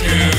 Yeah.